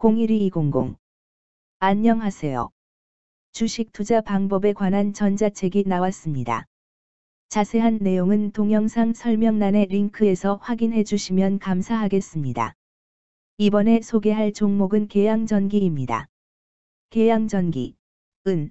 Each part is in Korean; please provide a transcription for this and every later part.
01200 안녕하세요. 주식 투자 방법에 관한 전자책이 나왔습니다. 자세한 내용은 동영상 설명란의 링크에서 확인해 주시면 감사하겠습니다. 이번에 소개할 종목은 계양전기입니다. 계양전기, 은,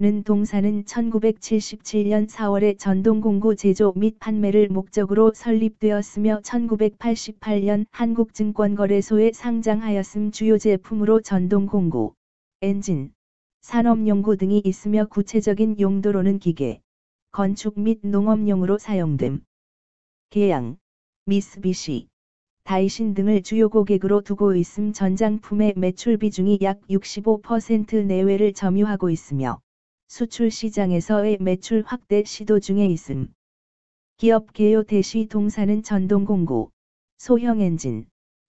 는 동사는 1977년 4월에 전동 공구 제조 및 판매를 목적으로 설립되었으며 1988년 한국증권거래소에 상장하였음 주요 제품으로 전동 공구, 엔진, 산업용구 등이 있으며 구체적인 용도로는 기계, 건축 및 농업용으로 사용됨. 계양, 미쓰비시, 다이신 등을 주요 고객으로 두고 있음 전장품의 매출 비중이 약 65% 내외를 점유하고 있으며 수출 시장에서의 매출 확대 시도 중에 있음. 기업 개요 대시 동사는 전동 공구, 소형 엔진,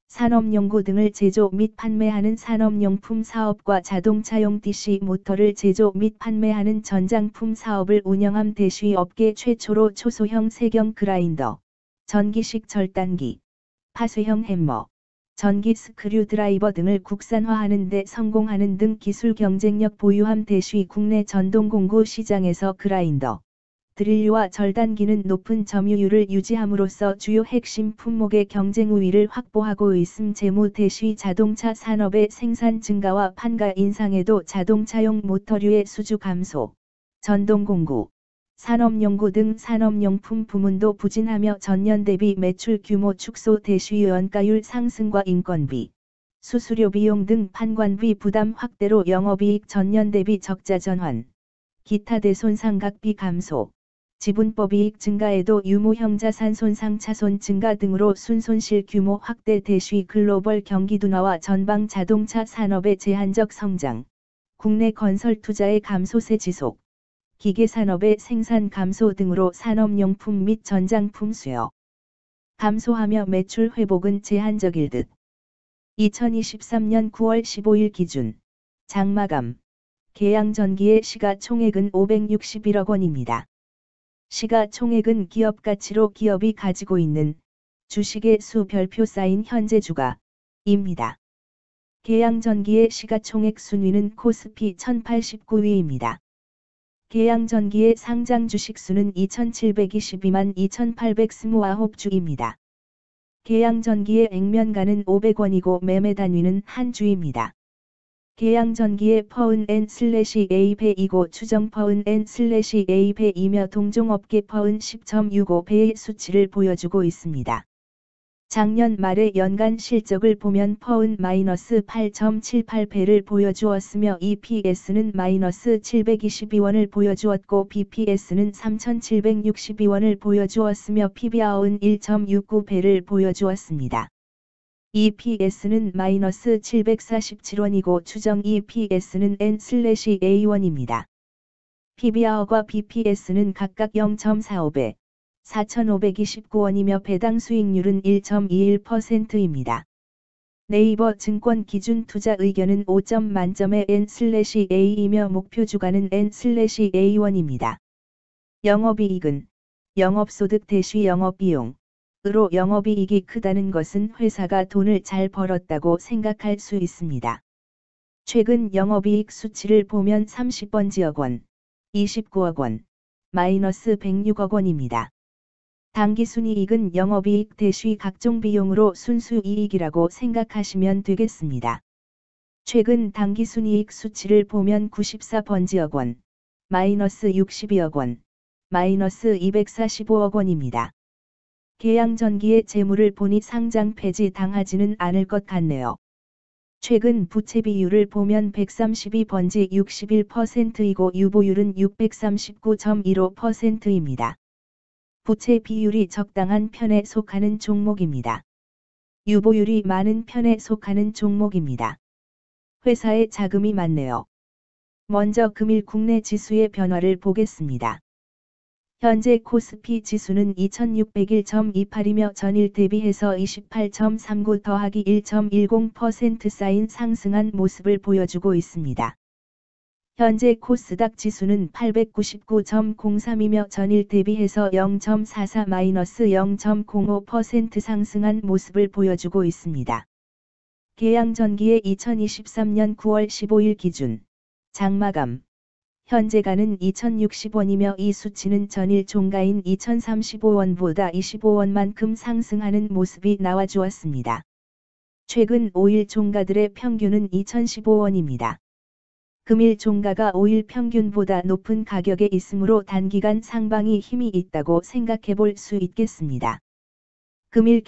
산업용구 등을 제조 및 판매하는 산업용품 사업과 자동차용 DC 모터를 제조 및 판매하는 전장품 사업을 운영함 대시 업계 최초로 초소형 세경 그라인더, 전기식 절단기, 파쇄형 햄머, 전기 스크류 드라이버 등을 국산화하는 데 성공하는 등 기술 경쟁력 보유함 대시 국내 전동 공구 시장에서 그라인더, 드릴류와 절단기는 높은 점유율을 유지함으로써 주요 핵심 품목의 경쟁 우위를 확보하고 있음 재무 대시 자동차 산업의 생산 증가와 판가 인상에도 자동차용 모터류의 수주 감소, 전동 공구, 산업연구 등 산업용품 부문도 부진하며 전년 대비 매출 규모 축소 대시 원가율 상승과 인건비, 수수료 비용 등 판관비 부담 확대로 영업이익 전년 대비 적자 전환, 기타 대손상 각비 감소, 지분법 이익 증가에도 유무형 자산 손상 차손 증가 등으로 순손실 규모 확대 대시 글로벌 경기 둔화와 전방 자동차 산업의 제한적 성장, 국내 건설 투자의 감소세 지속, 기계산업의 생산 감소 등으로 산업용품 및 전장품 수요 감소하며 매출 회복은 제한적일 듯. 2023년 9월 15일 기준 장마감 계양 전기의 시가총액은 561억 원입니다. 시가총액은 기업 가치로 기업이 가지고 있는 주식의 수 별표 쌓인 현재 주가입니다. 계양 전기의 시가총액 순위는 코스피 1089위입니다. 계양전기의 상장 주식수는 2722만 2829주입니다. 계양전기의 액면가는 500원이고 매매 단위는 한 주입니다. 계양전기의 PER은 N 슬래시 A배이고 추정 PER은 N 슬래시 A배이며 동종업계 PER은 10.65배의 수치를 보여주고 있습니다. 작년 말의 연간 실적을 보면 퍼은 마이너스 8.78배를 보여주었으며 EPS는 마이너스 722원을 보여주었고 BPS는 3,762원을 보여주었으며 PBR은 1.69배를 보여주었습니다. EPS는 마이너스 747원이고 추정 EPS는 N/A1입니다. PBR과 BPS는 각각 0.45배, 4,529원이며 배당 수익률은 1.21%입니다. 네이버 증권 기준 투자 의견은 5점 만점의 N/A이며 목표 주가는 N/A1입니다. 영업이익은 영업소득 대시 영업비용 으로 영업이익이 크다는 것은 회사가 돈을 잘 벌었다고 생각할 수 있습니다. 최근 영업이익 수치를 보면 30번 지억 원, 29억 원, 마이너스 106억 원입니다. 당기순이익은 영업이익 대시 각종 비용으로 순수이익이라고 생각하시면 되겠습니다. 최근 당기순이익 수치를 보면 94번지억 원, 마이너스 62억 원, 마이너스 245억 원입니다. 계양 전기의 재물을 보니 상장 폐지 당하지는 않을 것 같네요. 최근 부채 비율을 보면 132번지 61%이고 유보율은 639.15%입니다. 부채 비율이 적당한 편에 속하는 종목입니다. 유보율이 많은 편에 속하는 종목입니다. 회사에 자금이 많네요. 먼저 금일 국내 지수의 변화를 보겠습니다. 현재 코스피 지수는 2601.28이며 전일 대비해서 28.39 더하기 1.10% 쌓인 상승한 모습을 보여주고 있습니다. 현재 코스닥 지수는 899.03이며 전일 대비해서 0.44-0.05% 상승한 모습을 보여주고 있습니다. 계양 전기의 2023년 9월 15일 기준 장마감 현재가는 2060원이며 이 수치는 전일 종가인 2035원보다 25원만큼 상승하는 모습이 나와주었습니다. 최근 5일 종가들의 평균은 2015원입니다. 금일 종가가 5일 평균보다 높은 가격에 있으므로 단기간 상방이 힘이 있다고 생각해 볼 수 있겠습니다. 금일